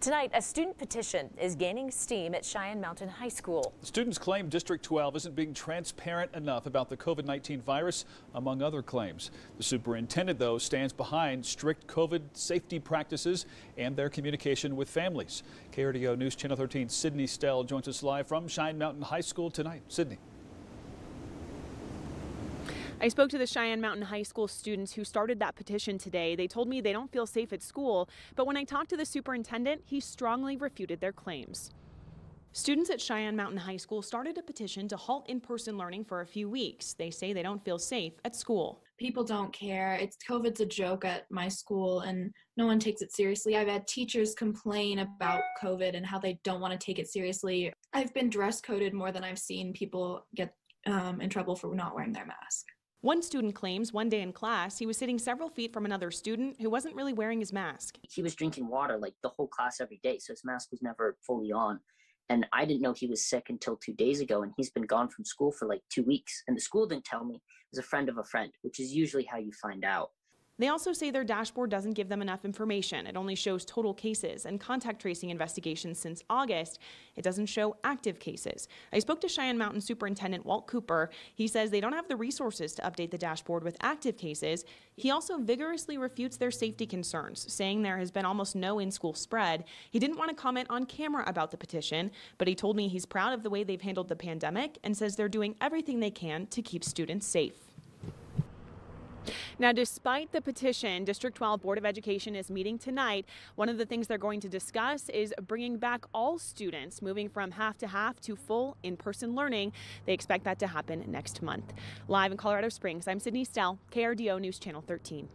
Tonight, a student petition is gaining steam at Cheyenne Mountain High School. Students claim District 12 isn't being transparent enough about the COVID-19 virus, among other claims. The superintendent, though, stands behind strict COVID safety practices and their communication with families. KRDO News Channel 13 Sydney Stell joins us live from Cheyenne Mountain High School tonight. Sydney. I spoke to the Cheyenne Mountain High School students who started that petition today. They told me they don't feel safe at school, but when I talked to the superintendent, he strongly refuted their claims. Students at Cheyenne Mountain High School started a petition to halt in person learning for a few weeks. They say they don't feel safe at school. People don't care. It's COVID's a joke at my school and no one takes it seriously. I've had teachers complain about COVID and how they don't want to take it seriously. I've been dress coded more than I've seen people get um, in trouble for not wearing their mask. One student claims one day in class, he was sitting several feet from another student who wasn't really wearing his mask. He was drinking water like the whole class every day, so his mask was never fully on. And I didn't know he was sick until two days ago, and he's been gone from school for like two weeks. And the school didn't tell me. It was a friend of a friend, which is usually how you find out. They also say their dashboard doesn't give them enough information. It only shows total cases and contact tracing investigations since August. It doesn't show active cases. I spoke to Cheyenne Mountain Superintendent Walt Cooper. He says they don't have the resources to update the dashboard with active cases. He also vigorously refutes their safety concerns, saying there has been almost no in school spread. He didn't want to comment on camera about the petition, but he told me he's proud of the way they've handled the pandemic and says they're doing everything they can to keep students safe. Now, despite the petition, District 12 Board of Education is meeting tonight. One of the things they're going to discuss is bringing back all students, moving from half to half to full in person learning. They expect that to happen next month. Live in Colorado Springs, I'm Sydney Stell, KRDO News Channel 13.